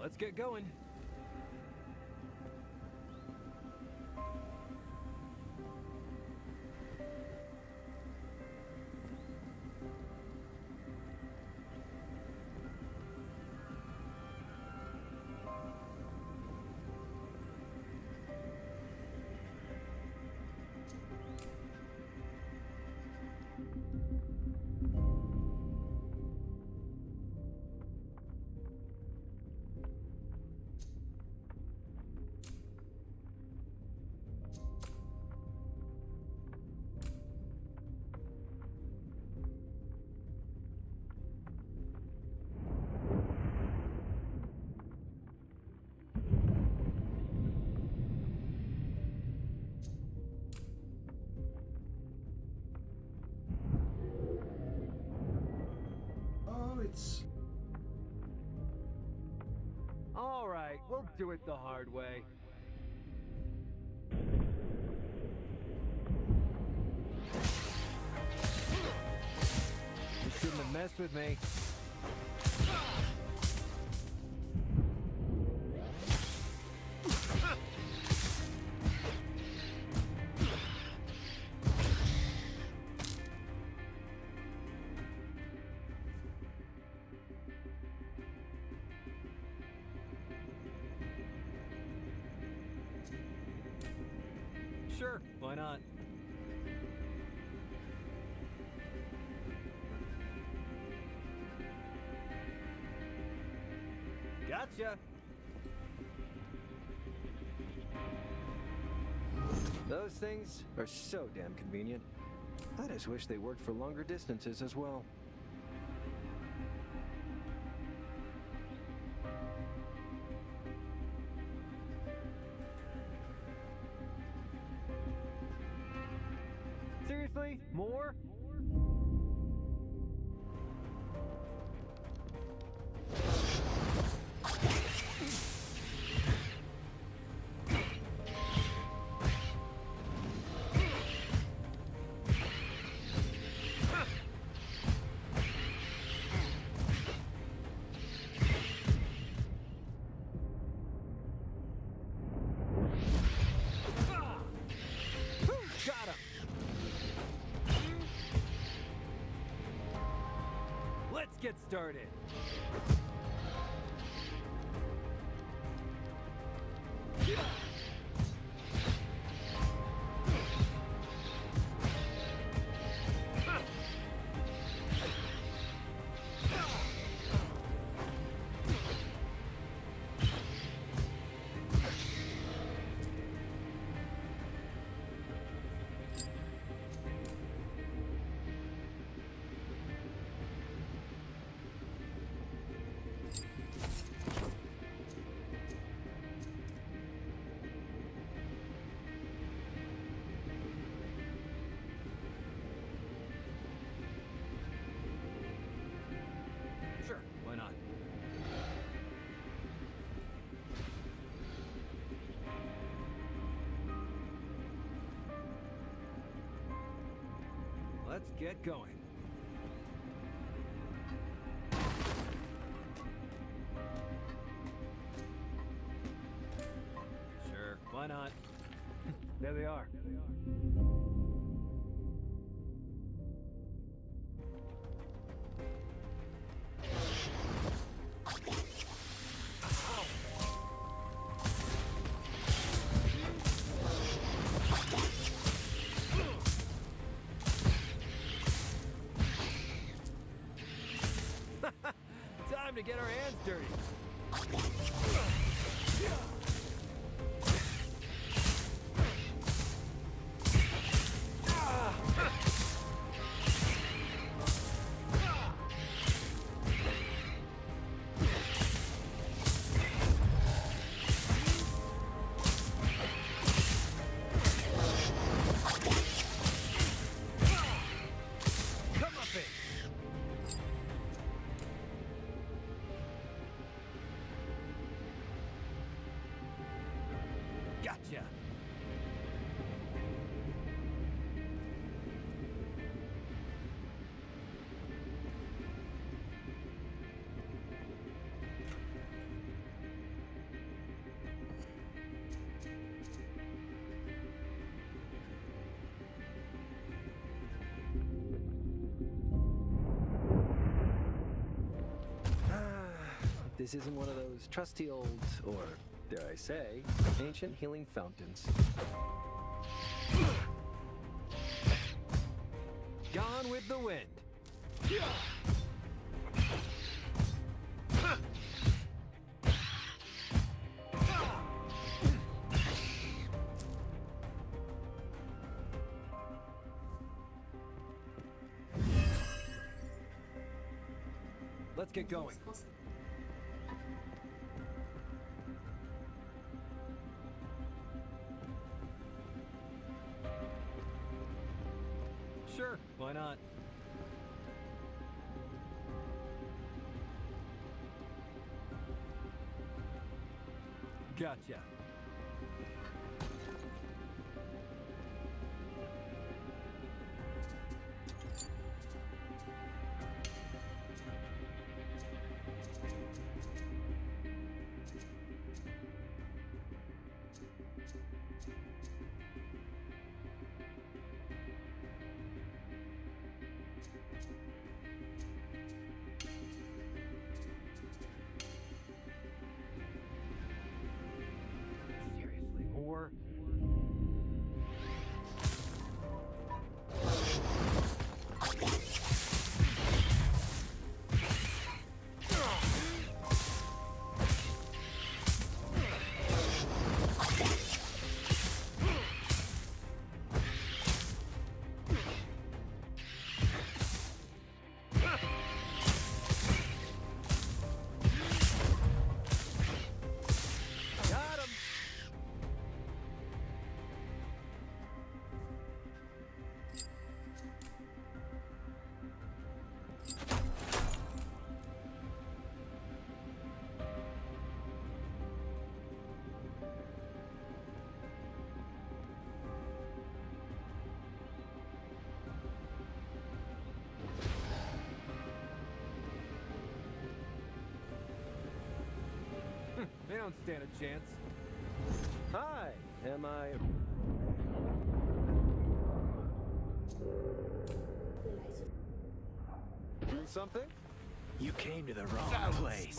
let's get going. Right, we'll do it the hard way. You shouldn't have messed with me. Things are so damn convenient. I just wish they worked for longer distances as well. Seriously? More? Get started. Let's get going. Sure, why not? there they are. Time this isn't one of those trusty old, or dare I say, ancient healing fountains. Gone with the wind. Let's get going. Don't stand a chance. Hi, am I... Do something? You came to the wrong place.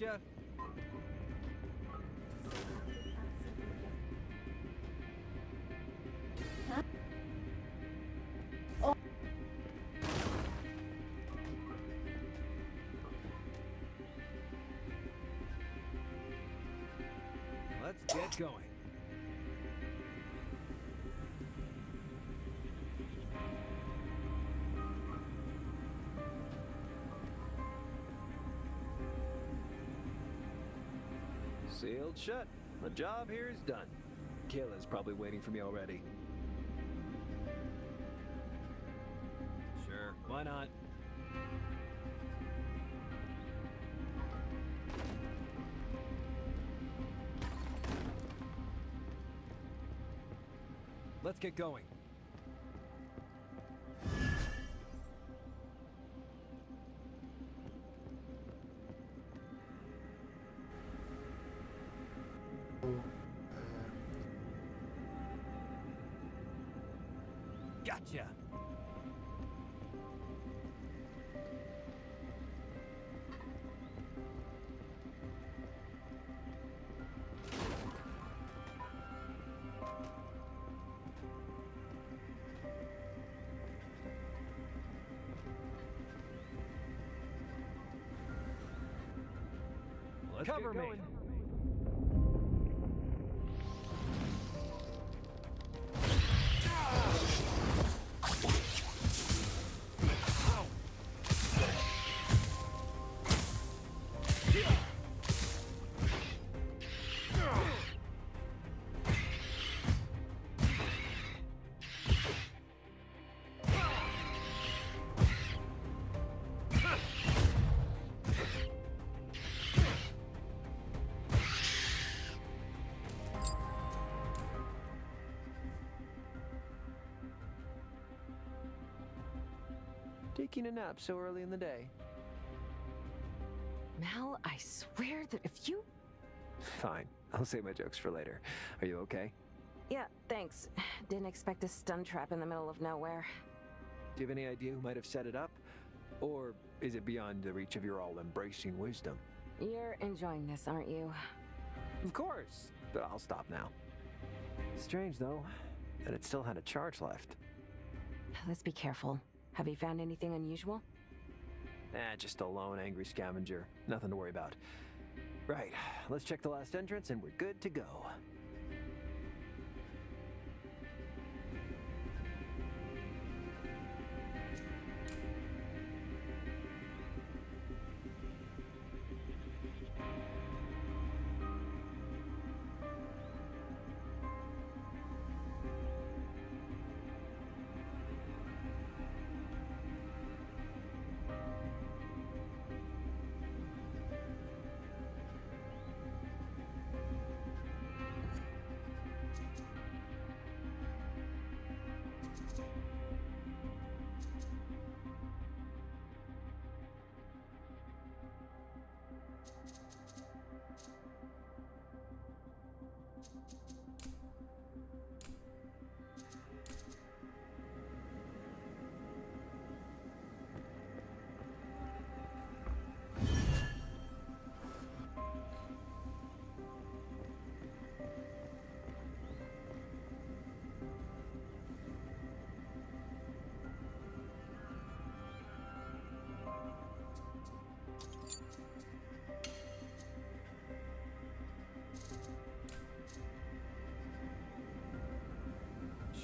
Gotcha. Let's get going. Sealed shut. The job here is done. Kayla's probably waiting for me already. Sure, why not? Let's get going. Cover me. Taking a nap so early in the day? Mal, I swear that if you. Fine. I'll save my jokes for later. Are you okay? Yeah, thanks. Didn't expect a stun trap in the middle of nowhere. Do you have any idea who might have set it up? Or is it beyond the reach of your all embracing wisdom? You're enjoying this, aren't you? Of course, but I'll stop now. Strange, though, that it still had a charge left. Let's be careful. Have you found anything unusual? Eh, just a lone angry scavenger. Nothing to worry about. Right, let's check the last entrance and we're good to go.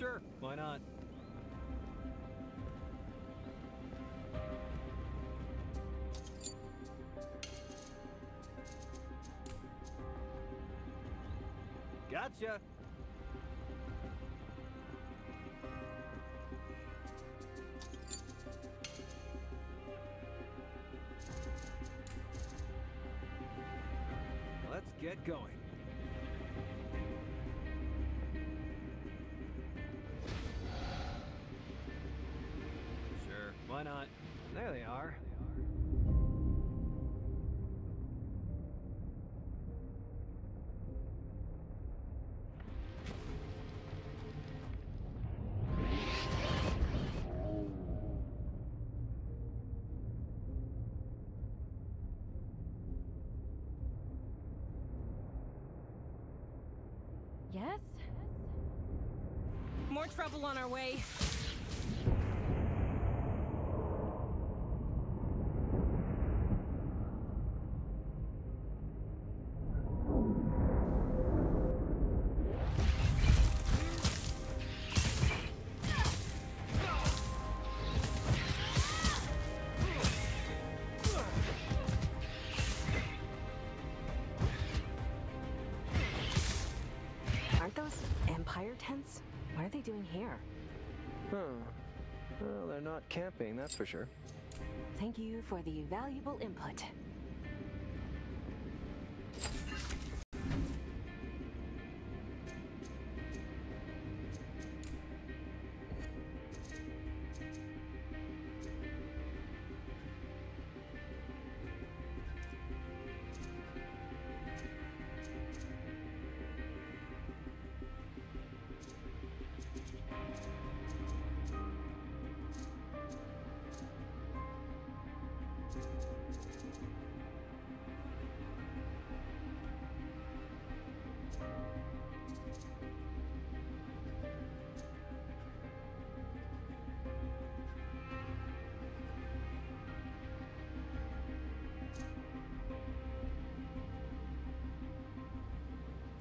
Sure, why not? Gotcha! Let's get going. Trouble on our way. That's for sure. Thank you for the valuable input.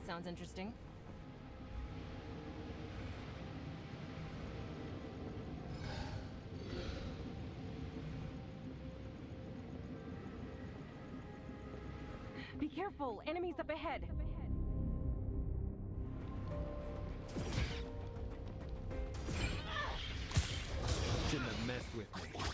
Sounds interesting. Be careful! Enemies up ahead! Shouldn't have messed with me.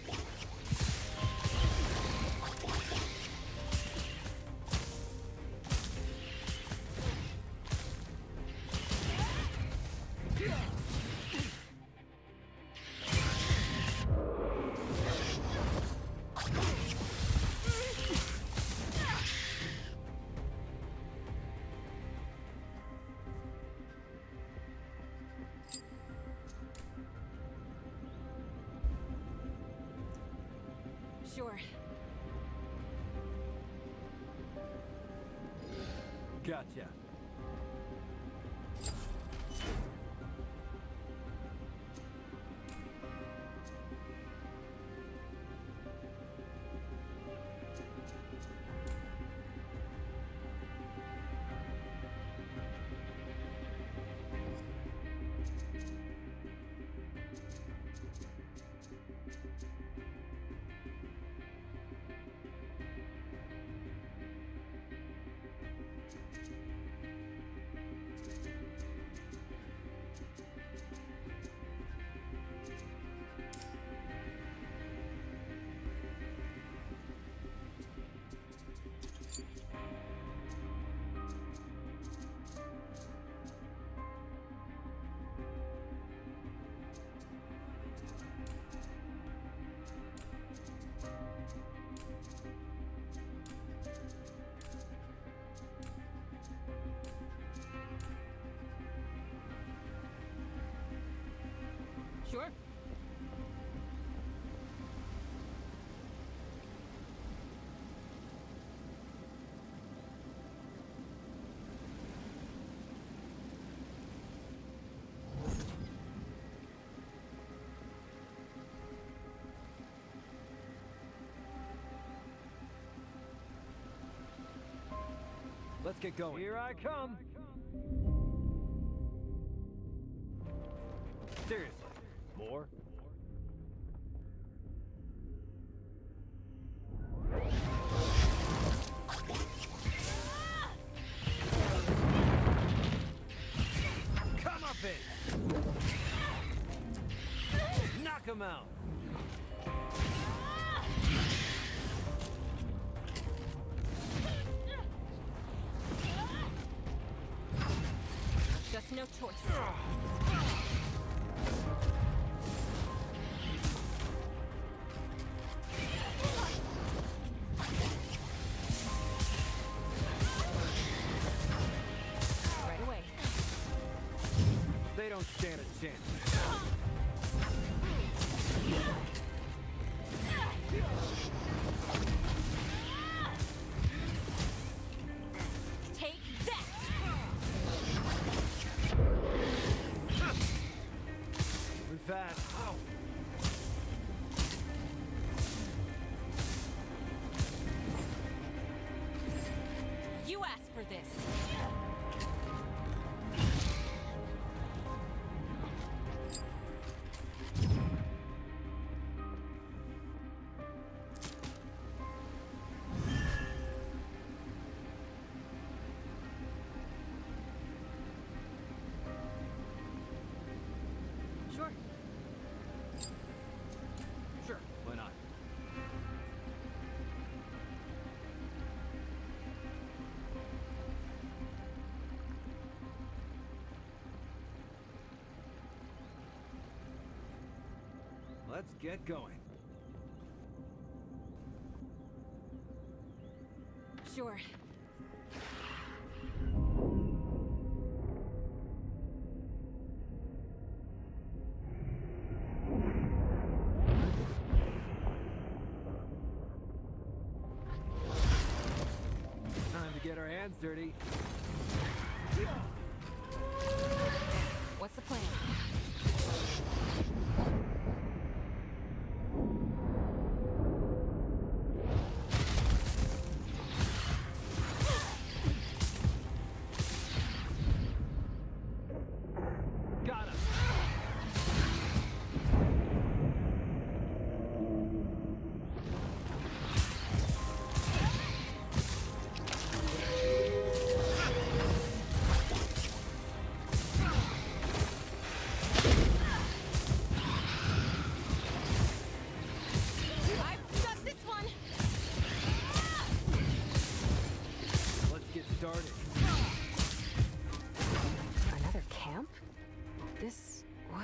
Sure. Let's get going. Here I come. Him out. Just no choice. They don't stand a chance. You Let's get going. Sure. Time to get our hands dirty.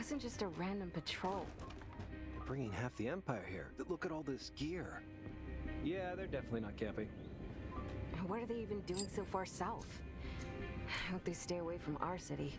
Wasn't just a random patrol. They're bringing half the Empire here. Look at all this gear. Yeah, they're definitely not camping. What are they even doing so far south? I hope they stay away from our city.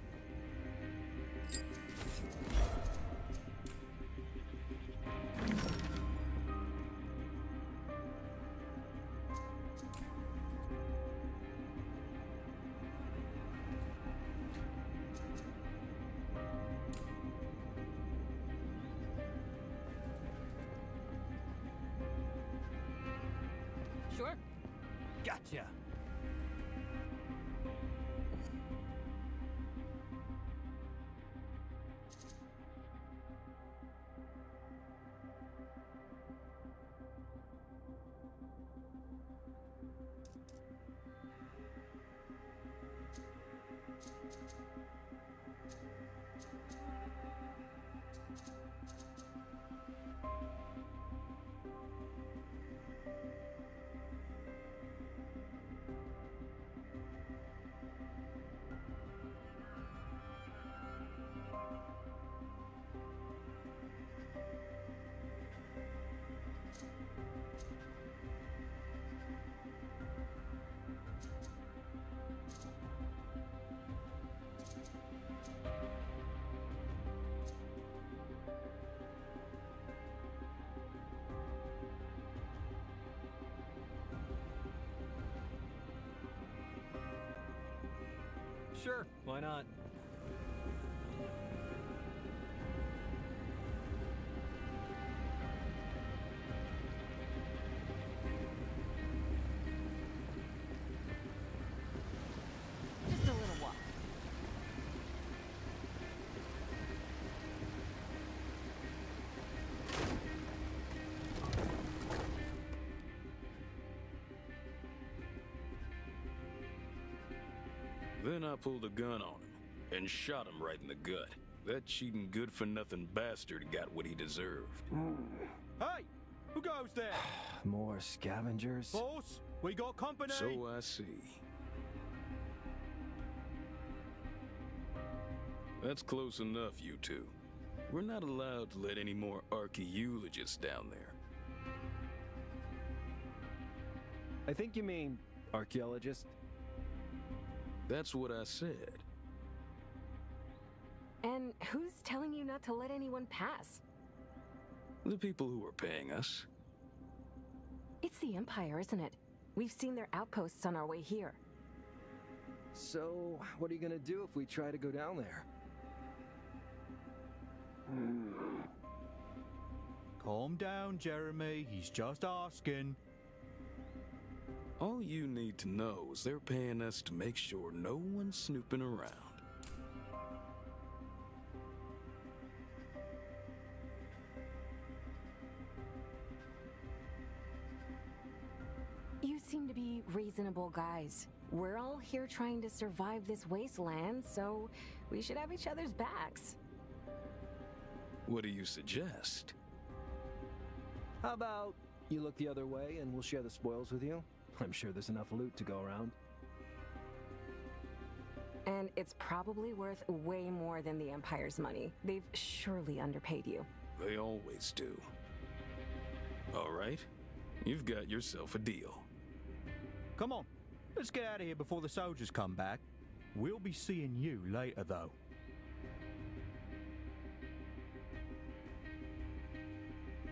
Sure. Why not? Then I pulled a gun on him and shot him right in the gut. That cheating good for nothing bastard got what he deserved. Hey, who goes there? More scavengers? Boss, we got company. So I see. That's close enough, you two. We're not allowed to let any more archaeologists down there. I think you mean archaeologist. That's what I said. And who's telling you not to let anyone pass? The people who are paying us. It's the Empire, isn't it? We've seen their outposts on our way here. So, what are you gonna do if we try to go down there? Hmm. Calm down, Jeremy. He's just asking. All you need to know is they're paying us to make sure no one's snooping around. You seem to be reasonable guys. We're all here trying to survive this wasteland, so we should have each other's backs. What do you suggest? How about you look the other way and we'll share the spoils with you? I'm sure there's enough loot to go around. And it's probably worth way more than the Empire's money. They've surely underpaid you. They always do. All right, you've got yourself a deal. Come on, let's get out of here before the soldiers come back. We'll be seeing you later, though.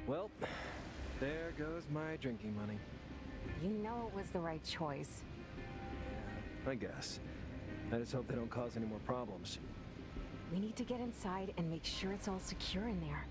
Well, there goes my drinking money. You know it was the right choice. Yeah, I guess. I just hope they don't cause any more problems. We need to get inside and make sure it's all secure in there.